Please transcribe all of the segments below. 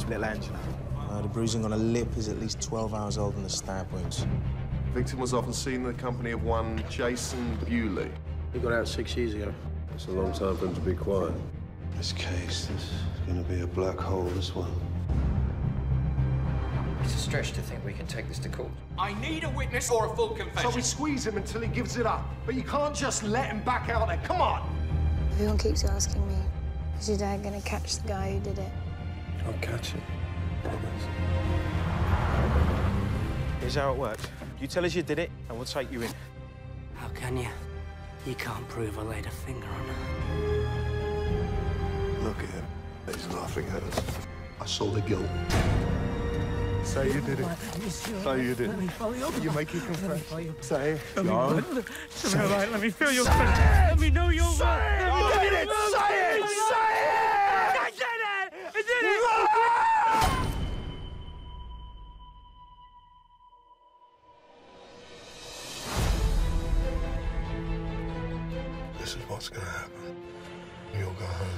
Just little Uh, the bruising on her lip is at least 12 hours old and the stab wounds. Victim was often seen in the company of one Jason Bewley. He got out six years ago. It's a long time for him to be quiet. This case is going to be a black hole, this one. It's a stretch to think we can take this to court. I need a witness or a full confession. So we squeeze him until he gives it up. But you can't just let him back out there. Come on! Everyone keeps asking me, is your dad going to catch the guy who did it? I'll catch it. Promise. Here's how it works. You tell us you did it, and we'll take you in. How can you? You can't prove I laid a finger on her. Look at him. He's laughing at us. I saw the guilt. Say you did it. Say you did it. You make it confess. Say it. Let me, right, let feel your strength. Let me know your Say This is what's going to happen. You'll go home.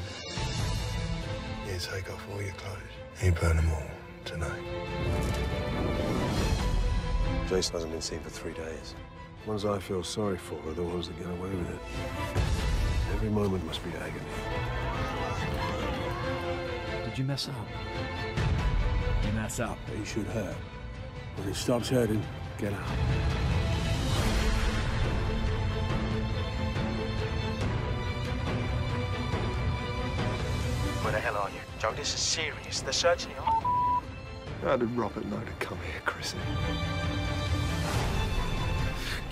You take off all your clothes. You burn them all tonight. Jason hasn't been seen for three days. The ones I feel sorry for are the ones that get away with it. Every moment must be agony. Did you mess up? You mess up. He should hurt. When it stops hurting, get out. Joe, this is serious. They're searching you. How did Robert know to come here, Chrissy?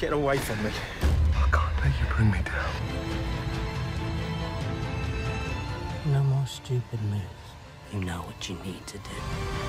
Get away from me. I can't let you bring me down. No more stupid moves. You know what you need to do.